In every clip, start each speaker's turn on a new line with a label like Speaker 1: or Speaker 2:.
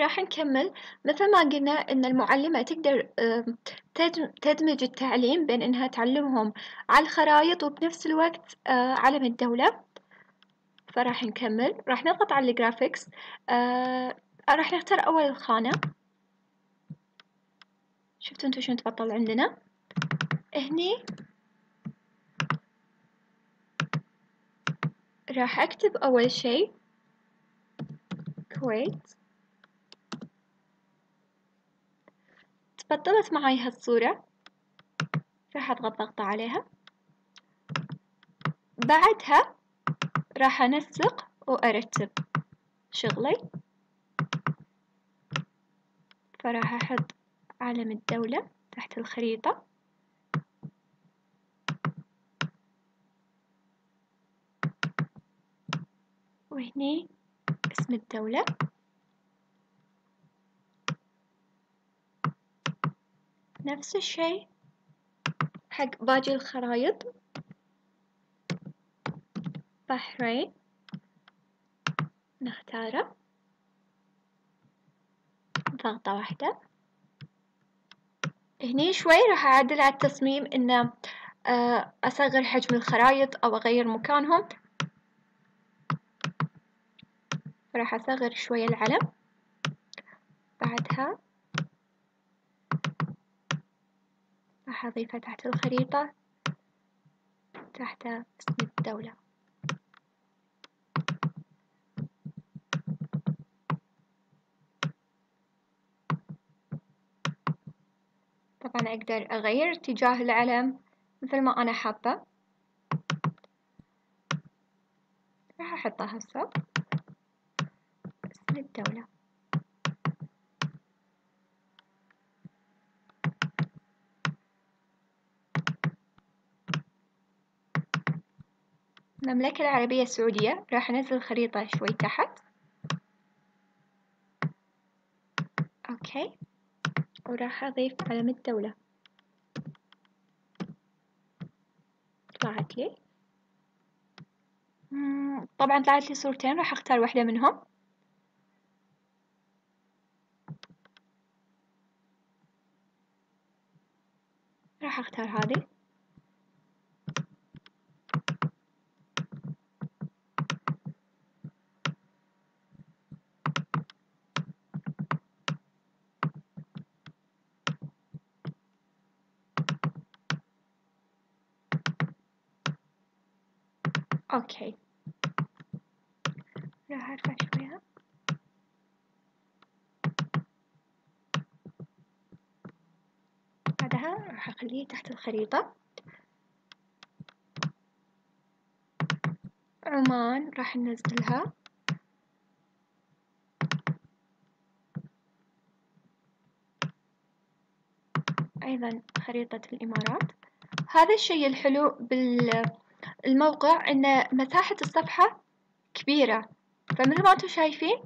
Speaker 1: راح نكمل. مثل ما قلنا إن المعلمة تقدر تدمج التعليم بين إنها تعلمهم على الخرايط وبنفس الوقت علم الدولة. فراح نكمل. راح نضغط على الجرافيكس. راح نختار أول الخانة شفتوا أنتوا شلون تبطل عندنا؟ هني. راح أكتب أول شي كويت. تبطلت معاي هالصورة. راح أضغط ضغطة عليها. بعدها راح أنسق وأرتب شغلي. فراح أحط علم الدولة تحت الخريطة. وهني اسم الدولة. نفس الشي حق باقي الخرايط بحرين. نختاره. ضغطة واحدة. هني شوي راح أعدل على التصميم إنه آه، أصغر حجم الخرايط أو أغير مكانهم. راح أصغر شوي العلم. بعدها راح أضيفها تحت الخريطة تحت اسم الدولة. طبعا أقدر أغير اتجاه العلم مثل ما أنا حابة. راح أحطها هسه. اسم الدولة. المملكة العربية السعودية راح أنزل الخريطة شوي تحت. أوكي. وراح أضيف علم الدولة. طلعت لي. طبعا طلعت لي صورتين راح أختار واحدة منهم. راح أختار هذه. أوكي. راح ارفع شوية بعدها راح أخليه تحت الخريطة. عمان راح ننزلها. أيضا خريطة الإمارات. هذا الشيء الحلو بال الموقع إن مساحة الصفحة كبيرة. فمثل ما أنتم شايفين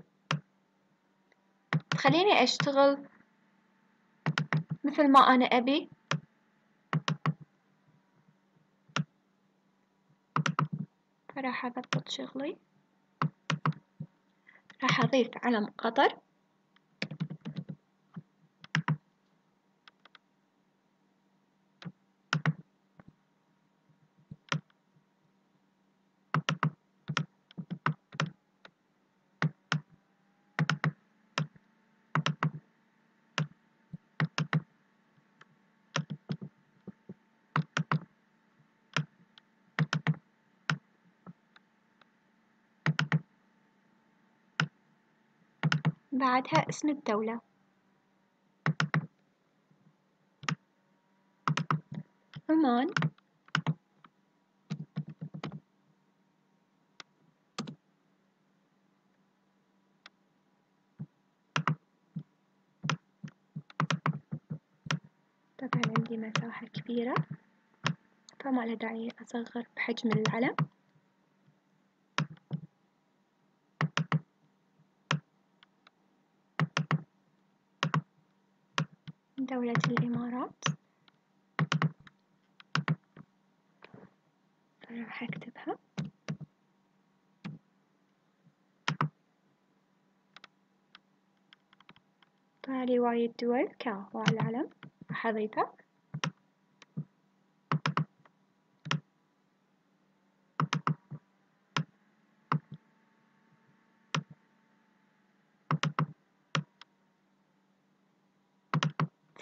Speaker 1: تخليني أشتغل مثل ما أنا أبي. فراح أضبط شغلي. راح أضيف علم قطر. بعدها اسم الدولة. عمان. طبعا عندي مساحة كبيرة. فما له داعي أصغر بحجم العلم. دولة الإمارات. راح أكتبها. طلع لي وايد دول كهو العلم راح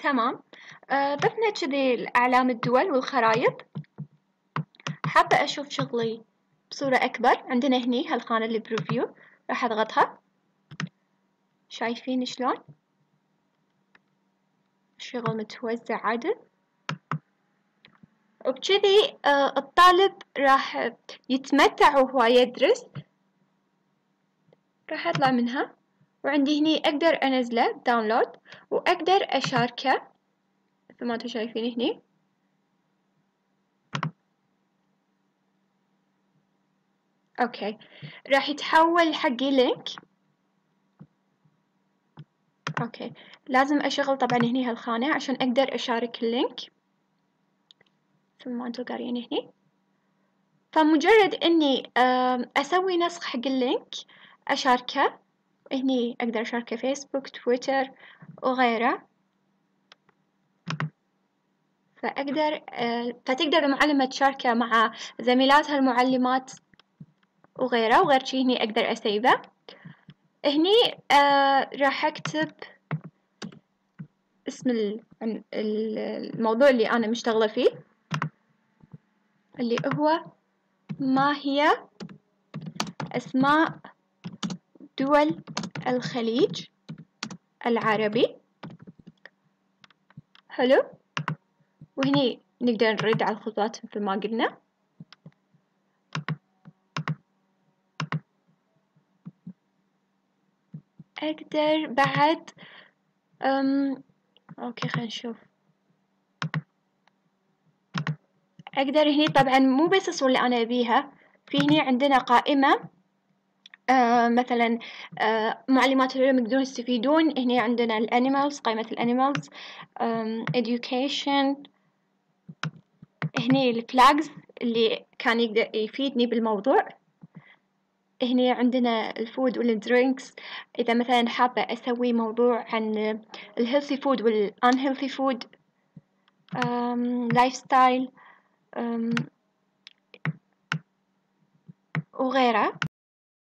Speaker 1: تمام. آه ضفنا كذي أعلام الدول والخرايط حابة أشوف شغلي بصورة أكبر. عندنا هني هالخانة اللي بريفيو راح أضغطها. شايفين شلون؟ الشغل متوزع عدل وبكذي آه الطالب راح يتمتع وهو يدرس. راح أطلع منها. وعندي هني أقدر أنزله download وأقدر أشاركه. مثل ما أنتم شايفين هني. okay. راح يتحول حقي link okay. لازم أشغل طبعا هني هالخانة عشان أقدر أشارك ال link مثل ما أنتم قارين هني. فمجرد إني أسوي نسخ حق اللينك أشاركه. هني أقدر أشاركه فيسبوك تويتر وغيره. فأقدر فتقدر المعلمة تشاركه مع زميلاتها المعلمات وغيره وغير شي هني أقدر أسيبه. هني آه راح أكتب اسم الموضوع اللي أنا مشتغلة فيه اللي هو ما هي أسماء دول الخليج العربي. حلو. وهني نقدر نرد على الخطوات مثل ما قلنا. أقدر بعد أم أوكي خلينا نشوف. أقدر هني طبعا مو بس الصور اللي أنا أبيها في هني عندنا قائمة. آه مثلا آه معلمات العلوم يقدرون يستفيدون. هني عندنا ال animals قائمة ال animals education. هني ال flags اللي كان يقدر يفيدني بالموضوع. هني عندنا ال food وال drinks إذا مثلا حابة أسوي موضوع عن ال healthy food وال unhealthy food لايف ستايل وغيره